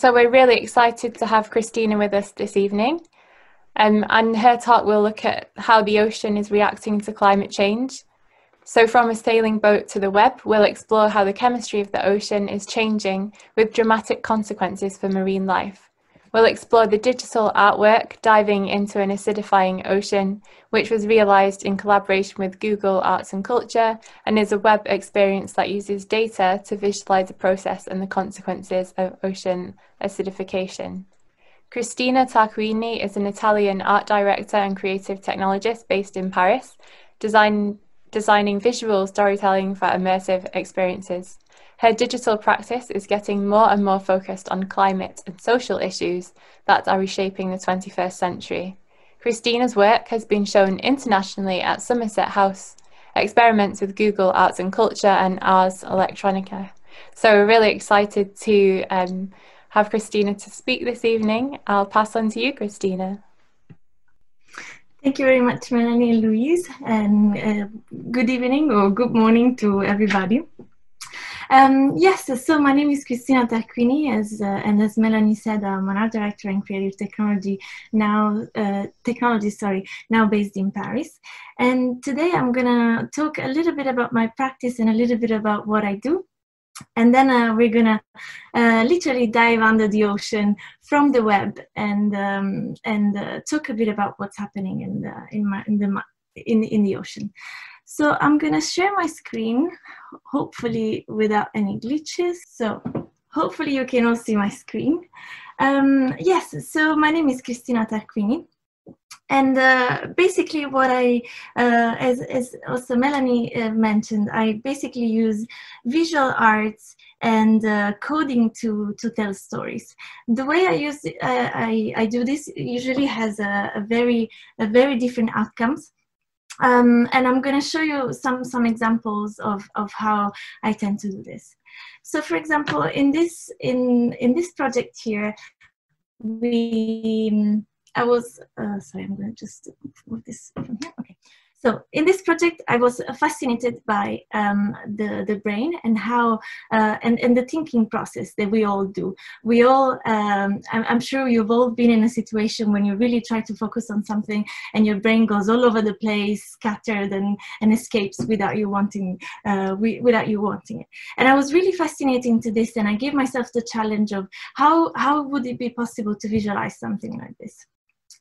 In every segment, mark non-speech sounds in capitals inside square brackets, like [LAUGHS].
So we're really excited to have Cristina with us this evening. Um, and her talk will look at how the ocean is reacting to climate change. So from a sailing boat to the web, we'll explore how the chemistry of the ocean is changing with dramatic consequences for marine life. We'll explore the digital artwork diving into an acidifying ocean, which was realised in collaboration with Google Arts and Culture and is a web experience that uses data to visualise the process and the consequences of ocean acidification. Cristina Tarquini is an Italian art director and creative technologist based in Paris, design, designing visual storytelling for immersive experiences. Her digital practice is getting more and more focused on climate and social issues that are reshaping the 21st century. Cristina's work has been shown internationally at Somerset House, experiments with Google Arts and Culture and Ars Electronica. So we're really excited to um, have Cristina to speak this evening. I'll pass on to you, Cristina. Thank you very much, Melanie and Louise, and uh, good evening or good morning to everybody. Um, yes, so my name is Cristina Tarquini, as, uh, and as Melanie said, I'm an art director in creative technology now, uh, technology, sorry, now based in Paris. And today I'm gonna talk a little bit about my practice and a little bit about what I do. And then uh, we're gonna uh, literally dive under the ocean from the web and um, and uh, talk a bit about what's happening in the in my in the in in the ocean. So I'm gonna share my screen, hopefully without any glitches. So hopefully you can all see my screen. Um, yes, so my name is Cristina Tarquini. And uh, basically what I, uh, as, as also Melanie uh, mentioned, I basically use visual arts and uh, coding to, to tell stories. The way I use, uh, I, I do this usually has a, a, very, a very different outcomes. Um, and I'm going to show you some, some examples of, of how I tend to do this. So for example, in this, in, in this project here, we, I was, uh, sorry, I'm going to just move this from here. Okay. So in this project, I was fascinated by um, the, the brain and how, uh, and, and the thinking process that we all do. We all, um, I'm, sure you've all been in a situation when you really try to focus on something and your brain goes all over the place, scattered and, and escapes without you wanting, uh, without you wanting it. And I was really fascinated to this and I gave myself the challenge of how, how would it be possible to visualize something like this?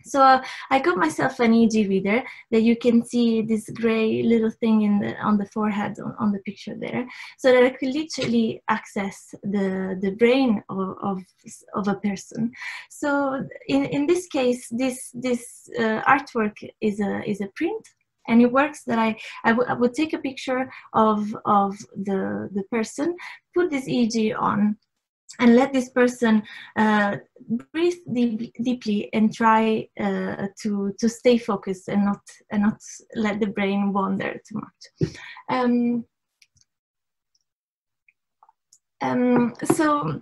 So I got myself an EEG reader that you can see this gray little thing in the, on the forehead on, on, the picture there, so that I could literally access the, the brain of, of, of a person. So in, in this case, this, this uh, artwork is a, is a print and it works that I, I, I would take a picture of, of the, the person, put this EEG on, and let this person uh, breathe deep, deeply and try uh, to to stay focused and not and not let the brain wander too much. Um, um, so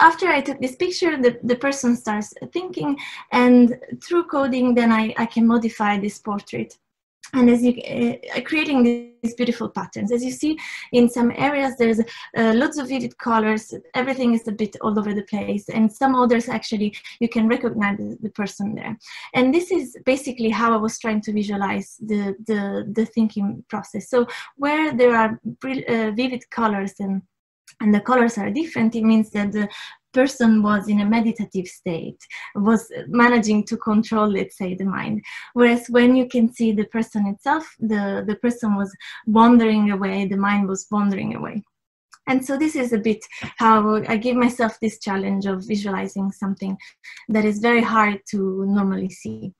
after I took this picture, the, the person starts thinking, and through coding, then I, I can modify this portrait and as you uh, creating these beautiful patterns. As you see in some areas there's uh, lots of vivid colors. Everything is a bit all over the place. And some others actually you can recognize the person there. And this is basically how i was trying to visualize the the, the thinking process. So where there are uh, vivid colors and and the colors are different, it means that the person was in a meditative state, was managing to control, let's say, the mind. Whereas when you can see the person itself, the, the person was wandering away, the mind was wandering away. And so this is a bit how I give myself this challenge of visualizing something that is very hard to normally see.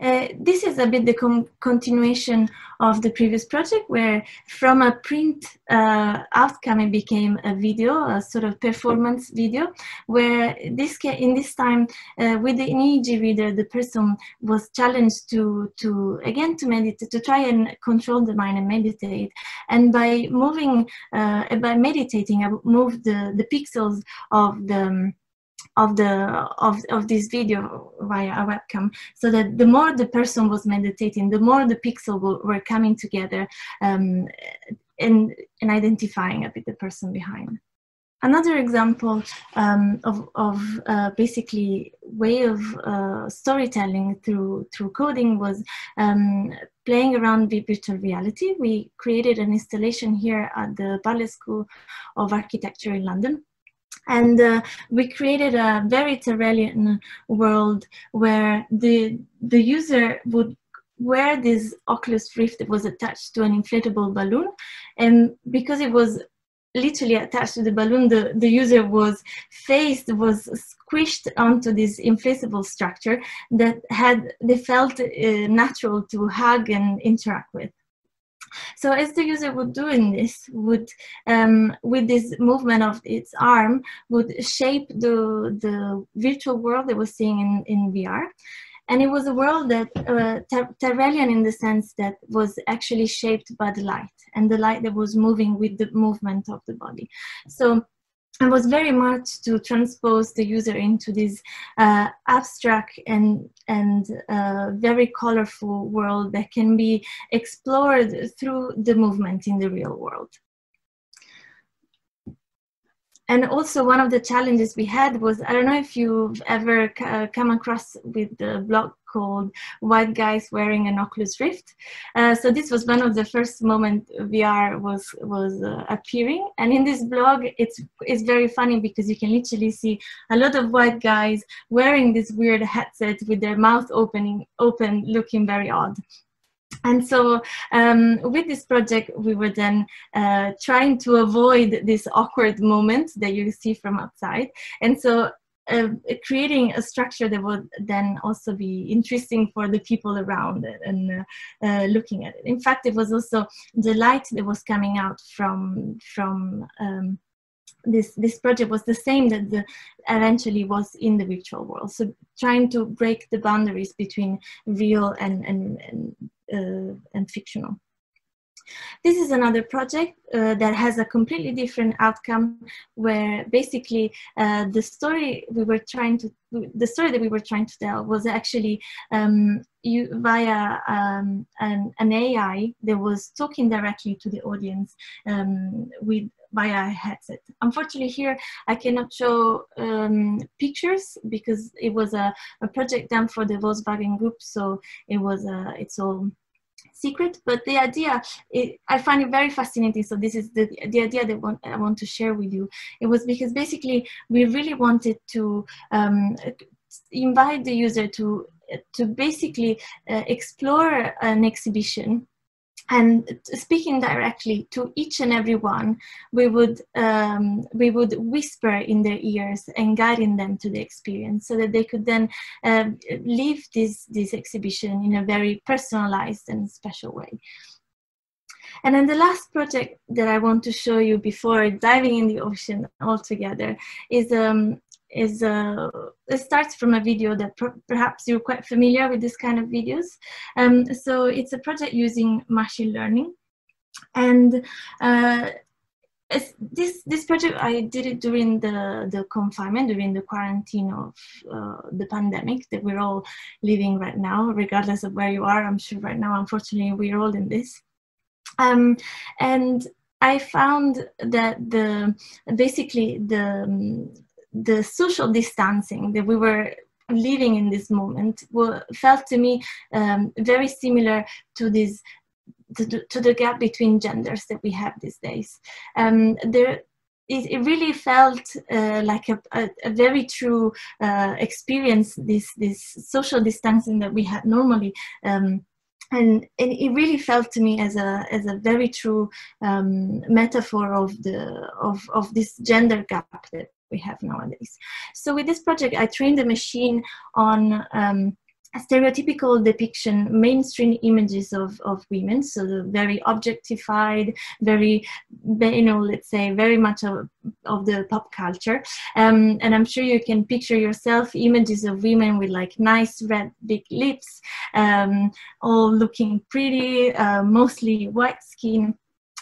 Uh, this is a bit the continuation of the previous project where from a print uh, outcome it became a video, a sort of performance video, where this in this time uh, with the EEG reader the person was challenged to, to again to meditate, to try and control the mind and meditate. And by moving, uh, by meditating, I moved the, the pixels of the of the of, of this video via a webcam so that the more the person was meditating the more the pixels were coming together um, and, and identifying a bit the person behind another example um, of, of uh, basically way of uh, storytelling through through coding was um, playing around with virtual reality. We created an installation here at the Bartlett School of Architecture in London. And uh, we created a very Turrellian world where the, the user would wear this Oculus Rift that was attached to an inflatable balloon. And because it was literally attached to the balloon, the, the user was faced, was squished onto this inflatable structure that had, they felt uh, natural to hug and interact with. So as the user would do in this, would um, with this movement of its arm, would shape the, the virtual world they was seeing in, in VR. And it was a world that uh, Turrellian in the sense that was actually shaped by the light and the light that was moving with the movement of the body. So it was very much to transpose the user into this uh, abstract and and uh, very colorful world that can be explored through the movement in the real world. And also one of the challenges we had was, I don't know if you've ever uh, come across with the blog called White Guys Wearing an Oculus Rift. Uh, so this was one of the first moment VR was, was uh, appearing. And in this blog, it's, it's very funny because you can literally see a lot of white guys wearing this weird headset with their mouth opening, open, looking very odd. And so um, with this project, we were then uh, trying to avoid this awkward moment that you see from outside. And so uh, creating a structure that would then also be interesting for the people around it and uh, uh, looking at it. In fact, it was also the light that was coming out from from um, this this project was the same that the, eventually was in the virtual world. So trying to break the boundaries between real and and and, and fictional. This is another project uh, that has a completely different outcome where basically uh, the story we were trying to, the story that we were trying to tell was actually um, you, via um, an, an, AI that was talking directly to the audience um, with via a headset. Unfortunately here I cannot show um, pictures because it was a, a project done for the Volkswagen group so it was uh, it's all secret. But the idea it, i find it very fascinating. So this is the, the idea that want, i want to share with you. It was because basically we really wanted to um, invite the user to to basically uh, explore an exhibition and speaking directly to each and every one, we would um, we would whisper in their ears and guiding them to the experience, so that they could then uh, live this this exhibition in a very personalized and special way. And then the last project that I want to show you before diving in the ocean altogether is um, is uh, it starts from a video that perhaps you're quite familiar with this kind of videos. Um, so it's a project using machine learning, and uh, this this project I did it during the the confinement, during the quarantine of uh, the pandemic that we're all living right now, regardless of where you are. I'm sure right now, unfortunately, we're all in this. Um, and I found that the basically the the social distancing that we were living in this moment were, felt to me um, very similar to this to the, to the, gap between genders that we have these days. Um, there, it, it, really felt uh, like a, a, a, very true uh, experience. This this social distancing that we had normally. Um, and, and, it really felt to me as a as a very true um, metaphor of the of of this gender gap that we have nowadays. So with this project, I trained the machine on um, stereotypical depiction, mainstream images of, of women, so the very objectified, very, you know, let's say, very much of, of the pop culture. Um, and I'm sure you can picture yourself images of women with like nice red big lips, um, all looking pretty, uh, mostly white skin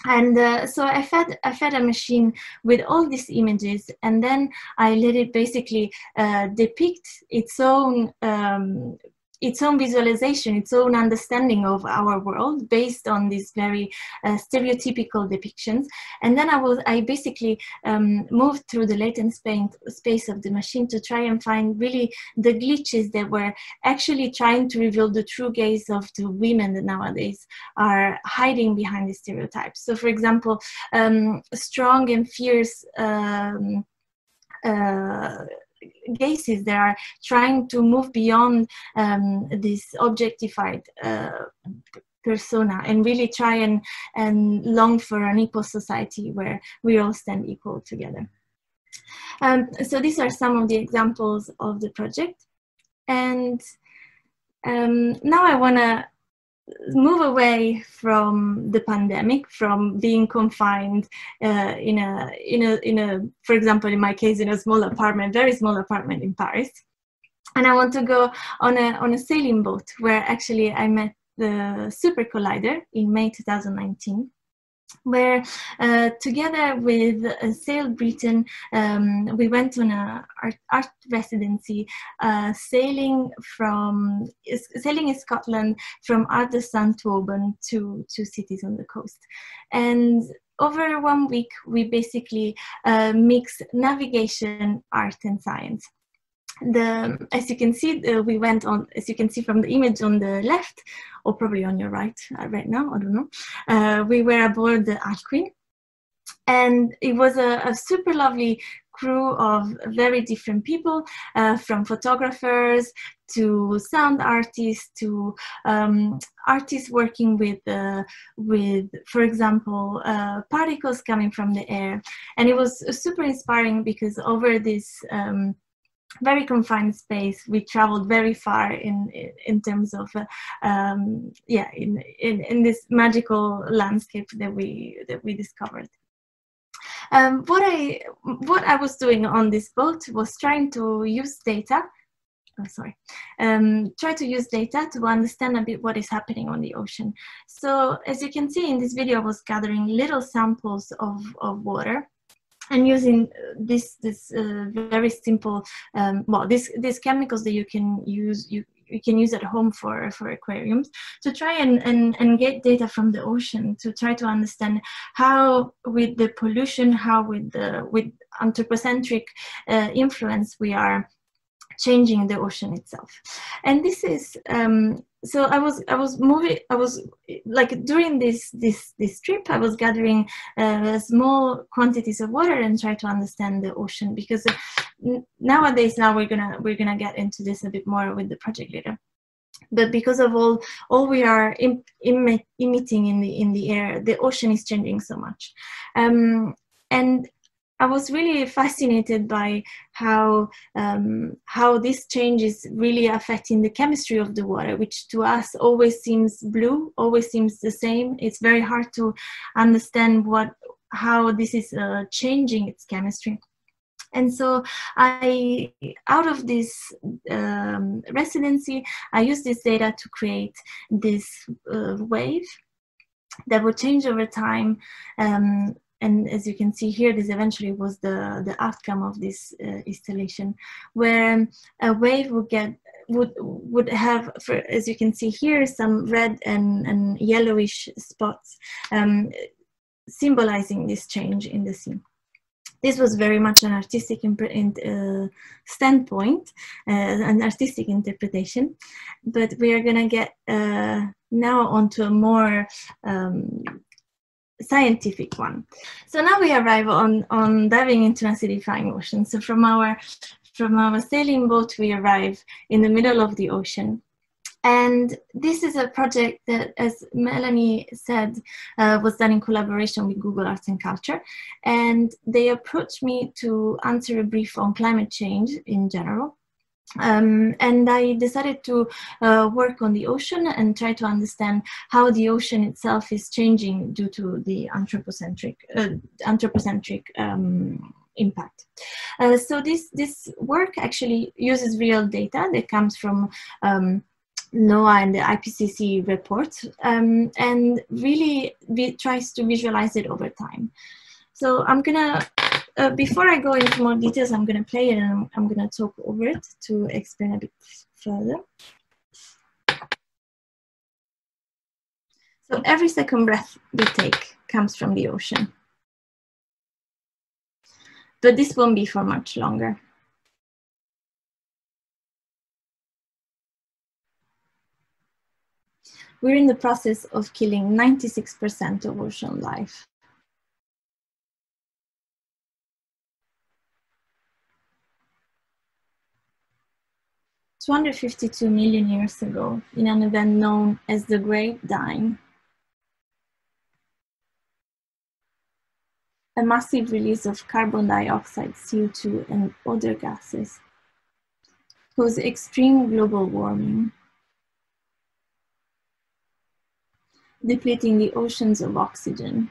and uh, so I fed I fed a machine with all these images, and then I let it basically uh, depict its own um, its own visualization, its own understanding of our world based on these very uh, stereotypical depictions. And then I was, I basically um, moved through the latent space of the machine to try and find really the glitches that were actually trying to reveal the true gaze of the women that nowadays are hiding behind the stereotypes. So, for example, um, strong and fierce. Um, uh, gazes that are trying to move beyond um, this objectified uh, persona and really try and, and long for an equal society where we all stand equal together. Um, so these are some of the examples of the project. And um, now I want to move away from the pandemic, from being confined uh, in a in a in a, for example, in my case, in a small apartment, very small apartment in Paris, and I want to go on a on a sailing boat where actually I met the Super Collider in May 2019 where uh, together with uh, Sail Britain, um, we went on a art, art residency, uh, sailing from sailing in Scotland from to Oban to to cities on the coast, and over one week we basically uh, mix navigation, art, and science the as you can see uh, we went on as you can see from the image on the left or probably on your right uh, right now i don't know uh, we were aboard the Alcuin. And it was a, a, super lovely crew of very different people uh, from photographers to sound artists to um, artists working with uh, with for example uh, particles coming from the air. And it was super inspiring because over this um, very confined space. We traveled very far in in terms of uh, um, yeah in, in in this magical landscape that we that we discovered. Um, what I what I was doing on this boat was trying to use data. Oh, sorry, um, try to use data to understand a bit what is happening on the ocean. So as you can see in this video, I was gathering little samples of, of water and using this this uh, very simple um, well these these chemicals that you can use you you can use at home for for aquariums to try and, and and get data from the ocean to try to understand how with the pollution how with the with anthropocentric uh, influence we are changing the ocean itself. And this is um, so i was i was moving i was like during this this this trip i was gathering uh, small quantities of water and try to understand the ocean because nowadays now we're gonna we're gonna get into this a bit more with the project later. But because of all all we are Im, Im, emitting in the in the air the ocean is changing so much. Um, and I was really [LAUGHS] fascinated by how um, how this change is really affecting the chemistry of the water, which to us always seems blue, always seems the same. It's very hard to understand what how this is uh, changing its chemistry. And so I, out of this um, residency, I used this data to create this uh, wave that would change over time um, and as you can see here, this eventually was the, the outcome of this uh, installation, where a wave would get would would have, for, as you can see here, some red and, and yellowish spots, um, symbolizing this change in the sea. This was very much an artistic uh, standpoint, uh, an artistic interpretation, but we are gonna get uh, now onto a more um, scientific one. So now we arrive on, on diving into acidifying ocean. So from our, from our sailing boat, we arrive in the middle of the ocean. And this is a project that, as Melanie said, uh, was done in collaboration with Google Arts and Culture. And they approached me to answer a brief on climate change in general. Um, and I decided to uh, work on the ocean and try to understand how the ocean itself is changing due to the anthropocentric uh, anthropocentric um, impact. Uh, so this this work actually uses real data that comes from um, NOAA and the IPCC reports um, and really tries to visualize it over time. So I'm gonna uh, before I go into more details, I'm going to play it and I'm, I'm going to talk over it to explain a bit further. So every second breath we take comes from the ocean. But this won't be for much longer. We're in the process of killing 96% of ocean life. 252 million years ago in an event known as the Great Dying. A massive release of carbon dioxide, CO2, and other gases caused extreme global warming, depleting the oceans of oxygen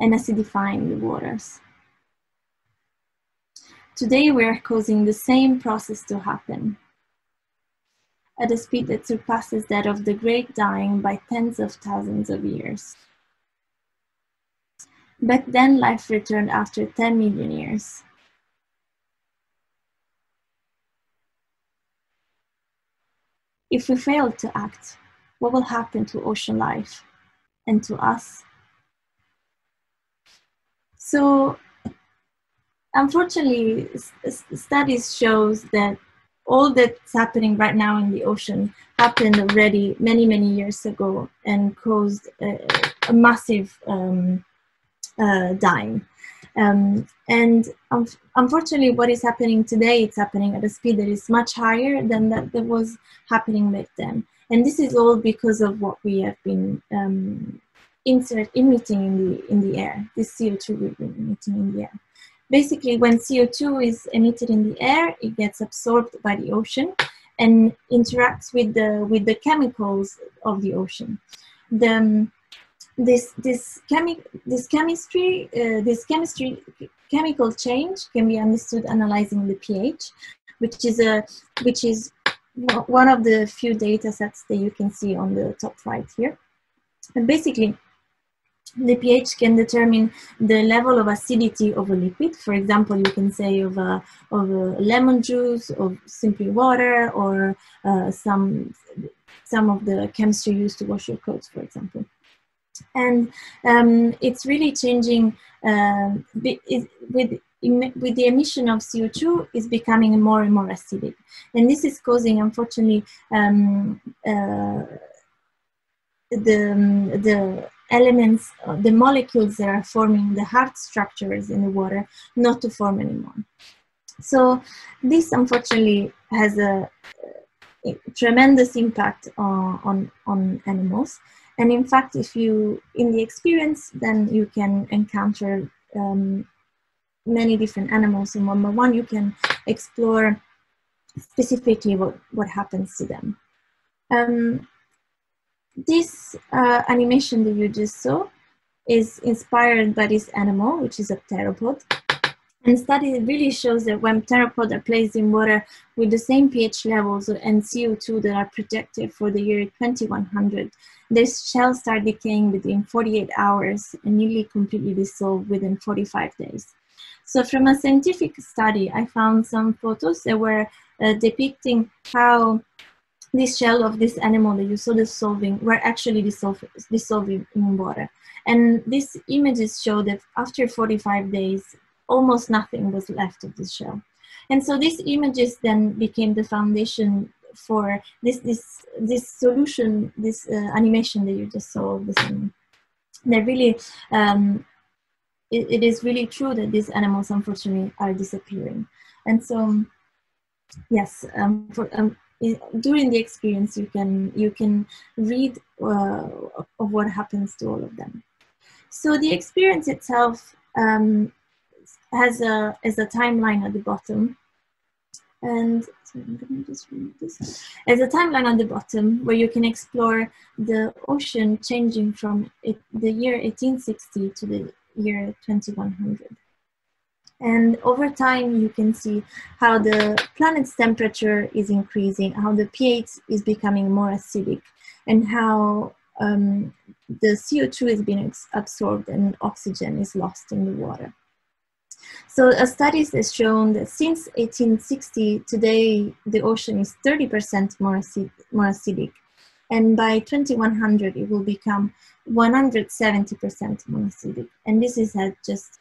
and acidifying the waters. Today we are causing the same process to happen at a speed that surpasses that of the great dying by tens of thousands of years. Back then, life returned after 10 million years. If we fail to act, what will happen to ocean life and to us? So unfortunately, studies shows that all that's happening right now in the ocean happened already many, many years ago and caused a, a massive um, uh, dying. Um, and um, unfortunately, what is happening today, it's happening at a speed that is much higher than that, that was happening back then. And this is all because of what we have been um, insert, emitting in the, in the air, this CO2 we've been emitting in the air basically when CO2 is emitted in the air, it gets absorbed by the ocean and interacts with the, with the chemicals of the ocean. The, um, this, this, chemi this chemistry, uh, this chemistry, chemical change can be understood analyzing the pH, which is, a, which is one of the few data sets that you can see on the top right here. And basically, the pH can determine the level of acidity of a liquid. For example, you can say of a, of a lemon juice, of simply water, or uh, some, some of the chemistry used to wash your clothes, for example. And um, it's really changing uh, it, with with the emission of CO2 is becoming more and more acidic. And this is causing, unfortunately, um, uh, the, the elements, uh, the molecules that are forming the hard structures in the water not to form anymore. So this unfortunately has a, a tremendous impact on, on, on animals. And in fact, if you, in the experience, then you can encounter um, many different animals and one by one you can explore specifically what, what happens to them. Um, this uh, animation that you just saw is inspired by this animal, which is a pteropod. And study really shows that when pteropods are placed in water with the same pH levels and CO2 that are projected for the year 2100, their shells start decaying within 48 hours and nearly completely dissolve within 45 days. So from a scientific study, I found some photos that were uh, depicting how this shell of this animal that you saw dissolving were actually dissolve, dissolving in water. And these images show that after 45 days, almost nothing was left of this shell. And so these images then became the foundation for this this this solution, this uh, animation that you just saw. This that really, um, it, it is really true that these animals unfortunately are disappearing. And so, yes, um, for, um, during the experience you can you can read uh, of what happens to all of them so the experience itself um, has a as a timeline at the bottom and I'm just read this. As a timeline at the bottom where you can explore the ocean changing from it, the year 1860 to the year 2100. And over time, you can see how the planet's temperature is increasing, how the pH is becoming more acidic, and how um, the CO2 is being absorbed and oxygen is lost in the water. So a study has shown that since 1860, today the ocean is 30% more, acid more acidic And by 2100, it will become 170% more acidic. And this is at just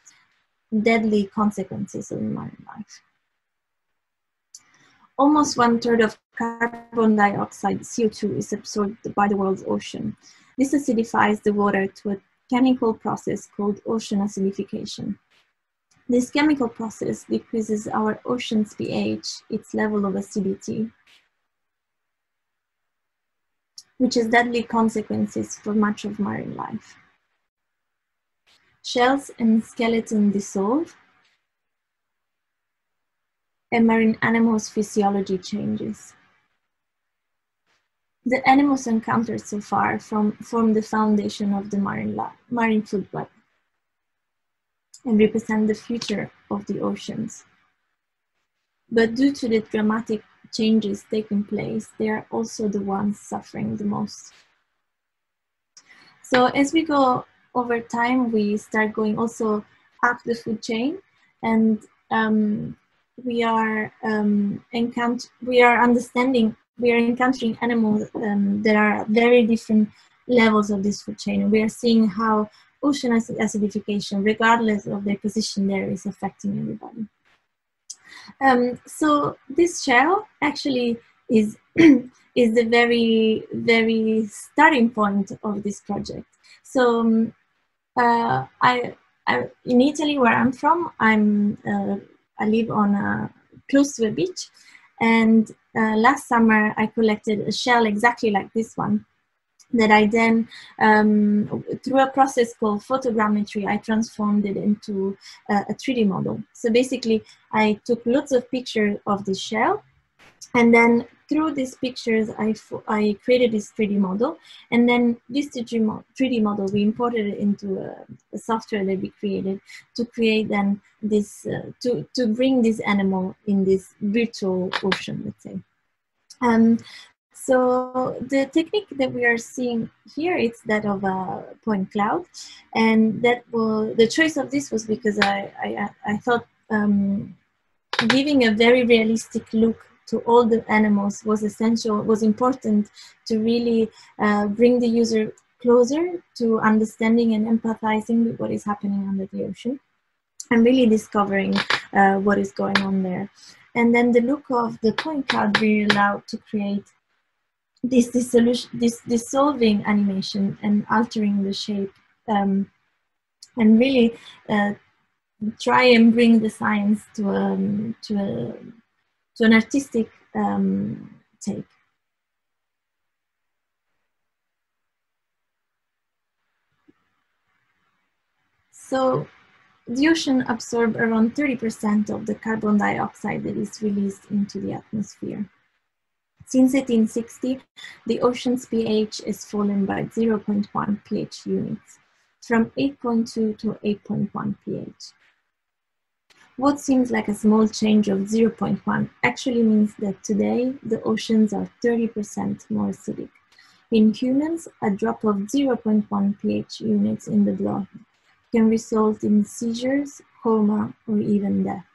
deadly consequences on marine life. Almost one third of carbon dioxide, CO2, is absorbed by the world's ocean. This acidifies the water to a chemical process called ocean acidification. This chemical process decreases our ocean's pH, its level of acidity, which has deadly consequences for much of marine life. Shells and skeleton dissolve, and marine animals' physiology changes. The animals encountered so far from, form the foundation of the marine, marine food web and represent the future of the oceans. But due to the dramatic changes taking place, they are also the ones suffering the most. So as we go over time, we start going also up the food chain, and um, we are um, we are understanding we are encountering animals um, that are very different levels of this food chain. We are seeing how ocean acidification, regardless of their position there, is affecting everybody. Um, so this shell actually is [CLEARS THROAT] is the very very starting point of this project. So um, uh, I, I, in Italy where I'm from, I'm uh, I live on a, close to a beach, and uh, last summer I collected a shell exactly like this one that I then, um, through a process called photogrammetry, I transformed it into a, a 3D model. So basically, I took lots of pictures of the shell, and then through these pictures, I, I created this 3D model. And then this 3D model, we imported it into a, a software that we created to create then this, uh, to, to bring this animal in this virtual ocean, let's say. Um, so the technique that we are seeing here is that of a point cloud, and that will the choice of this was because I I, I thought um, giving a very realistic look to all the animals was essential was important to really uh, bring the user closer to understanding and empathizing with what is happening under the ocean and really discovering uh, what is going on there. And then the look of the point cloud really allowed to create this this dissolving animation and altering the shape, um, and really uh, try and bring the science to um, to a to an artistic um, take. So the ocean absorbs around 30% of the carbon dioxide that is released into the atmosphere. Since 1860, the ocean's pH has fallen by 0.1 pH units, from 8.2 to 8.1 pH. What seems like a small change of 0.1 actually means that today the oceans are 30% more acidic. In humans, a drop of 0.1 pH units in the blood can result in seizures, coma, or even death.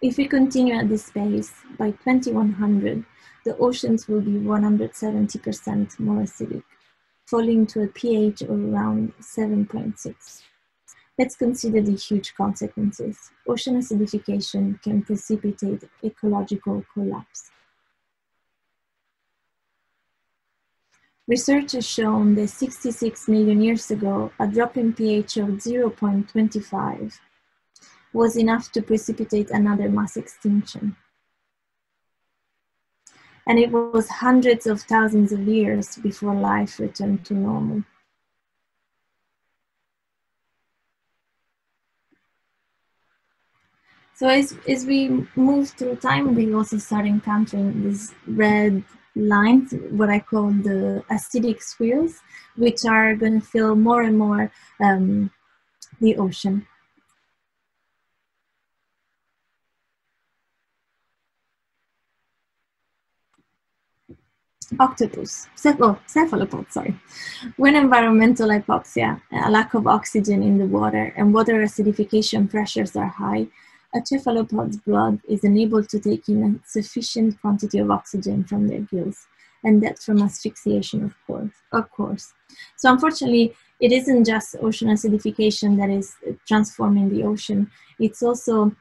If we continue at this pace, by 2100, the oceans will be 170% more acidic, falling to a pH of around 7.6. Let's consider the huge consequences. Ocean acidification can precipitate ecological collapse. Research has shown that 66 million years ago, a drop in pH of 0.25 was enough to precipitate another mass extinction. And it was hundreds of thousands of years before life returned to normal. So as, as we move through time, we also start encountering these red lines, what I call the acidic swirls, which are going to fill more and more um, the ocean. octopus, oh, cephalopod, sorry. When environmental hypoxia, a lack of oxygen in the water, and water acidification pressures are high, a cephalopod's blood is unable to take in a sufficient quantity of oxygen from their gills, and death from asphyxiation, of course. Of course. So unfortunately, it isn't just ocean acidification that is transforming the ocean. It's also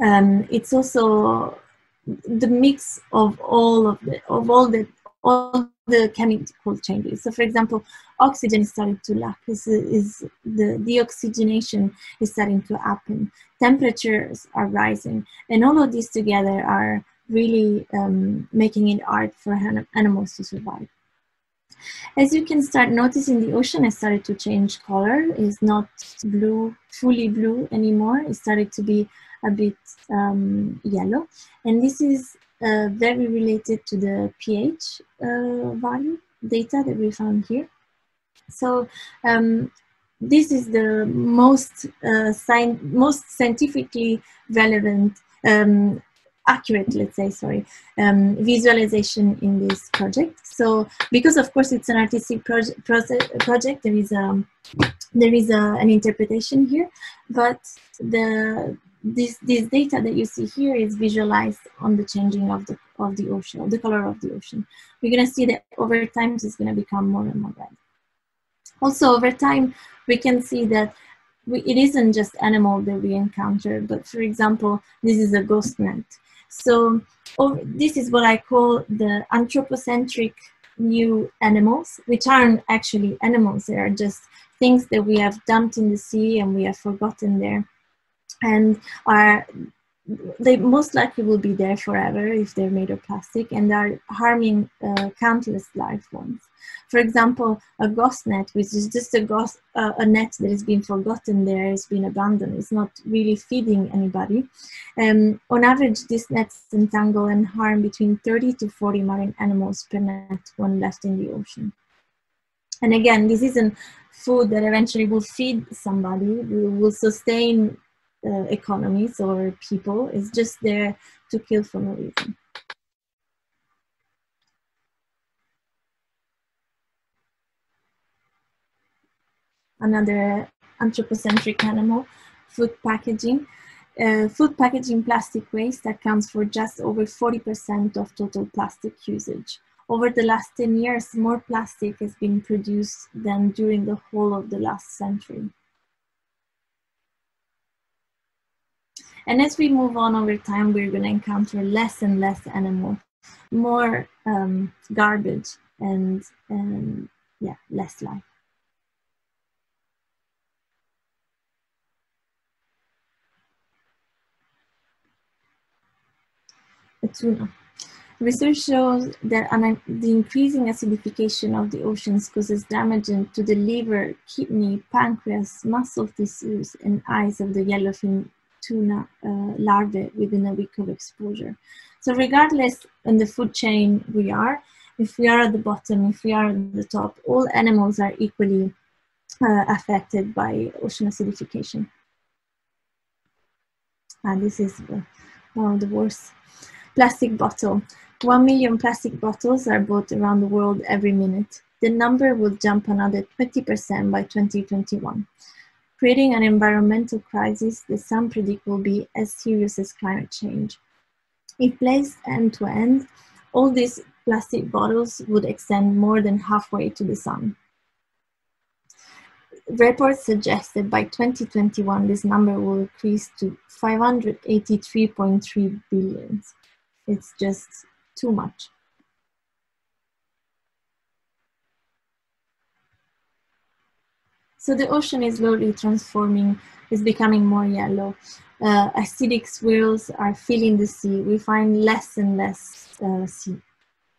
um, it's also the mix of all of the of all the all the chemical changes. So, for example, oxygen is starting to lack. Is, is the deoxygenation is starting to happen. Temperatures are rising, and all of these together are really um, making it hard for animals to survive. As you can start noticing, the ocean has started to change color. It's not blue, fully blue anymore. It started to be a bit um, yellow. And this is uh, very related to the pH uh, value data that we found here. So um, this is the most uh, most scientifically relevant um, accurate, let's say, sorry, um, visualization in this project. So because of course it's an artistic proje project, there is a there is a, an interpretation here, but the this this data that you see here is visualized on the changing of the of the ocean, the color of the ocean. We're gonna see that over time it's gonna become more and more red. Also over time, we can see that we, it isn't just animal that we encounter, but for example, this is a ghost net. So oh, this is what I call the anthropocentric new animals, which aren't actually animals. They are just things that we have dumped in the sea and we have forgotten there and are they most likely will be there forever if they're made of plastic and are harming uh, countless life forms. For example, a ghost net, which is just a, ghost, uh, a net that has been forgotten there, has been abandoned, it's not really feeding anybody. Um, on average, these nets entangle and harm between 30 to 40 marine animals per net when left in the ocean. And again, this isn't food that eventually will feed somebody, will sustain uh, economies or people. It's just there to kill for no reason. Another anthropocentric animal, food packaging. Uh, food packaging plastic waste accounts for just over 40% of total plastic usage. Over the last 10 years, more plastic has been produced than during the whole of the last century. And as we move on over time, we're going to encounter less and less animal, more um, garbage, and, and yeah, less life. A tuna. Research shows that the increasing acidification of the oceans causes damage to the liver, kidney, pancreas, muscle tissues, and eyes of the yellowfin tuna uh, larvae within a week of exposure. So regardless in the food chain we are, if we are at the bottom, if we are at the top, all animals are equally uh, affected by ocean acidification. And this is one of the worst. Plastic bottle. One million plastic bottles are bought around the world every minute. The number will jump another 20% by 2021 creating an environmental crisis that some predict will be as serious as climate change. If placed end to end, all these plastic bottles would extend more than halfway to the sun. Reports suggest that by 2021, this number will increase to 583.3 billion. It's just too much. So the ocean is slowly transforming, is becoming more yellow. Uh, acidic swirls are filling the sea. We find less and less uh, sea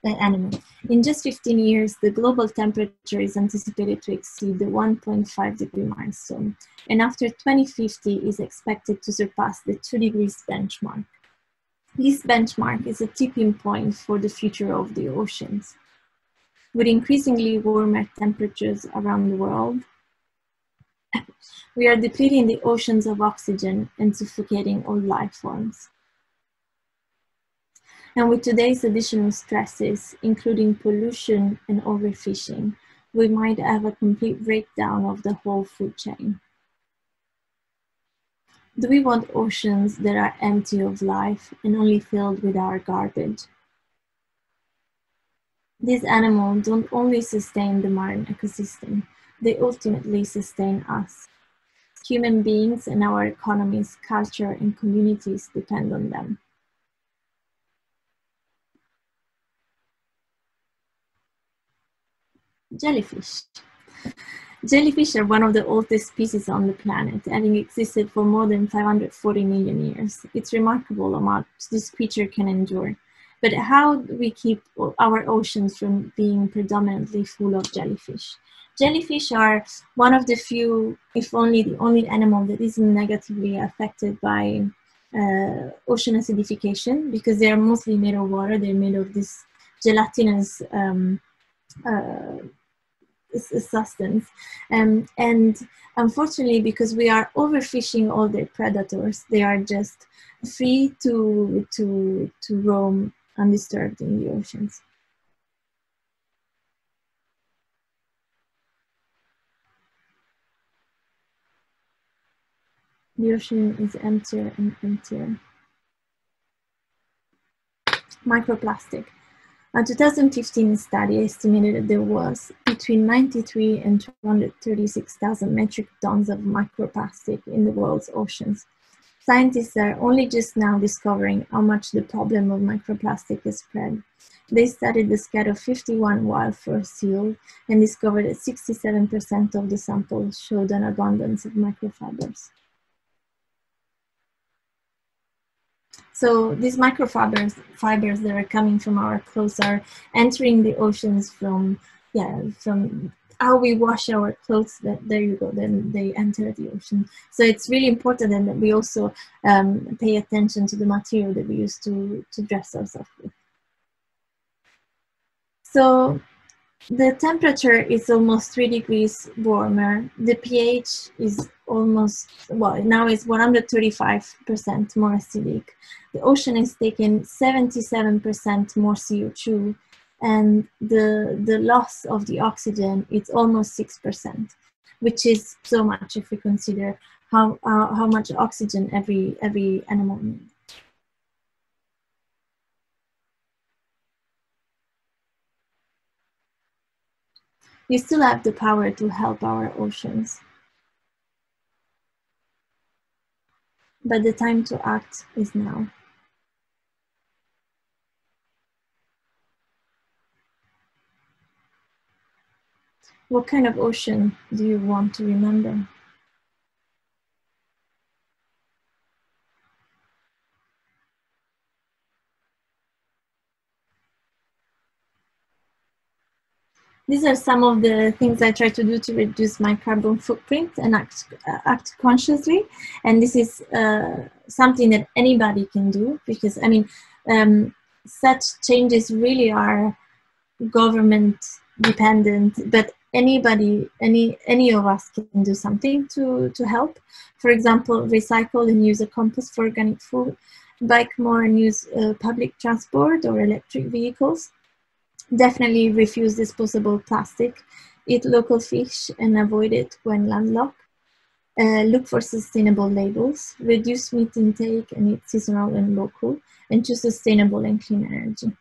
uh, animal. In just 15 years, the global temperature is anticipated to exceed the 1.5 degree milestone, and after 2050 is expected to surpass the 2 degrees benchmark. This benchmark is a tipping point for the future of the oceans. With increasingly warmer temperatures around the world, we are depleting the oceans of oxygen and suffocating all life forms. And with today's additional stresses, including pollution and overfishing, we might have a complete breakdown of the whole food chain. Do we want oceans that are empty of life and only filled with our garbage? These animals don't only sustain the marine ecosystem, they ultimately sustain us. Human beings and our economies, culture, and communities depend on them. Jellyfish. Jellyfish are one of the oldest species on the planet, having existed for more than 540 million years. It's remarkable how much this creature can endure. But how do we keep our oceans from being predominantly full of jellyfish? Jellyfish are one of the few, if only the only animal that isn't negatively affected by uh, ocean acidification because they are mostly made of water. They're made of this gelatinous um, uh, substance. Um, and unfortunately, because we are overfishing all their predators, they are just free to, to, to roam undisturbed in the oceans. The ocean is emptier and emptier. Microplastic. A 2015 study estimated that there was between 93 and 236,000 metric tons of microplastic in the world's oceans. Scientists are only just now discovering how much the problem of microplastic is spread. They studied the scat of 51 wild fur seals and discovered that 67% of the samples showed an abundance of microfibers. So these microfibers fibers that are coming from our clothes are entering the oceans from yeah from how we wash our clothes that there you go then they enter the ocean so it's really important that we also um, pay attention to the material that we use to to dress ourselves with so the temperature is almost three degrees warmer. The pH is almost, well, now it's 135% more acidic. The ocean is taking 77% more CO2 and the, the loss of the oxygen is almost 6%, which is so much if we consider how, uh, how much oxygen every, every animal needs. We still have the power to help our oceans. But the time to act is now. What kind of ocean do you want to remember? these are some of the things I try to do to reduce my carbon footprint and act, uh, act consciously. And this is uh, something that anybody can do because, I mean, um, such changes really are government dependent, but anybody, any, any of us can do something to, to help. For example, recycle and use a compost for organic food, bike more and use uh, public transport or electric vehicles Definitely refuse disposable plastic. Eat local fish and avoid it when landlocked. Uh, look for sustainable labels. Reduce meat intake and eat seasonal and local. And choose sustainable and clean energy.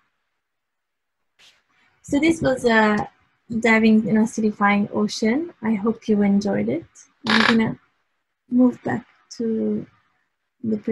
So this was a diving in acidifying ocean. I hope you enjoyed it. I'm gonna move back to the